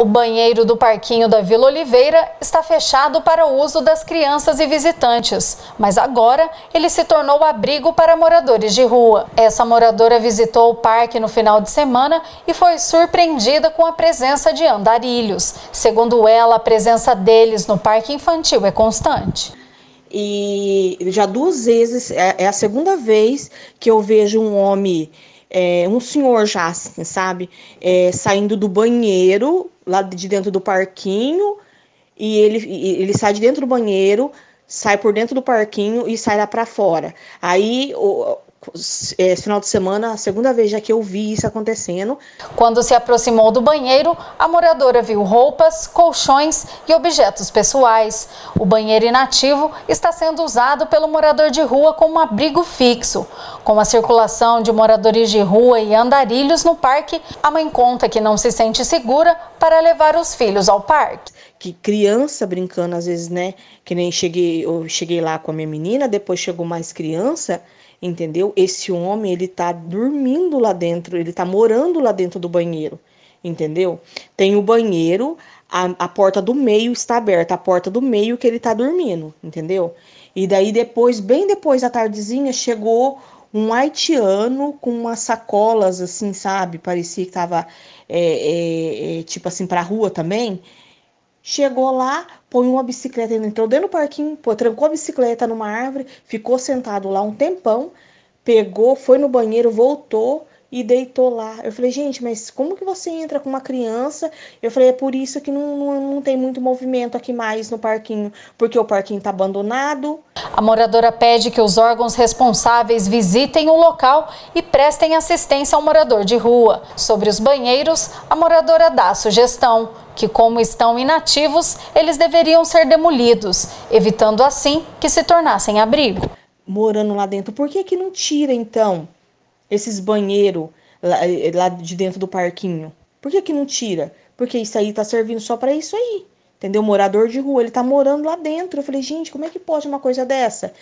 O banheiro do parquinho da Vila Oliveira está fechado para o uso das crianças e visitantes, mas agora ele se tornou abrigo para moradores de rua. Essa moradora visitou o parque no final de semana e foi surpreendida com a presença de andarilhos. Segundo ela, a presença deles no parque infantil é constante. E já duas vezes, é, é a segunda vez que eu vejo um homem é, um senhor já, assim, sabe? É, saindo do banheiro, lá de dentro do parquinho, e ele, ele sai de dentro do banheiro, sai por dentro do parquinho e sai lá para fora. Aí o, esse final de semana, a segunda vez já que eu vi isso acontecendo. Quando se aproximou do banheiro, a moradora viu roupas, colchões e objetos pessoais. O banheiro inativo está sendo usado pelo morador de rua como abrigo fixo. Com a circulação de moradores de rua e andarilhos no parque, a mãe conta que não se sente segura para levar os filhos ao parque. Que criança brincando, às vezes, né? Que nem cheguei, eu cheguei lá com a minha menina, depois chegou mais criança entendeu? Esse homem, ele tá dormindo lá dentro, ele tá morando lá dentro do banheiro, entendeu? Tem o banheiro, a, a porta do meio está aberta, a porta do meio que ele tá dormindo, entendeu? E daí depois, bem depois da tardezinha, chegou um haitiano com umas sacolas assim, sabe? Parecia que tava é, é, é, tipo assim pra rua também. Chegou lá, põe uma bicicleta, ele entrou dentro do parquinho, pô, trancou a bicicleta numa árvore, ficou sentado lá um tempão, pegou, foi no banheiro, voltou e deitou lá. Eu falei, gente, mas como que você entra com uma criança? Eu falei, é por isso que não, não, não tem muito movimento aqui mais no parquinho, porque o parquinho está abandonado. A moradora pede que os órgãos responsáveis visitem o local e prestem assistência ao morador de rua. Sobre os banheiros, a moradora dá sugestão que, como estão inativos, eles deveriam ser demolidos, evitando assim que se tornassem abrigo. Morando lá dentro, por que, que não tira então esses banheiros lá, lá de dentro do parquinho? Por que, que não tira? Porque isso aí tá servindo só para isso aí. Entendeu? Morador de rua, ele tá morando lá dentro. Eu falei, gente, como é que pode uma coisa dessa?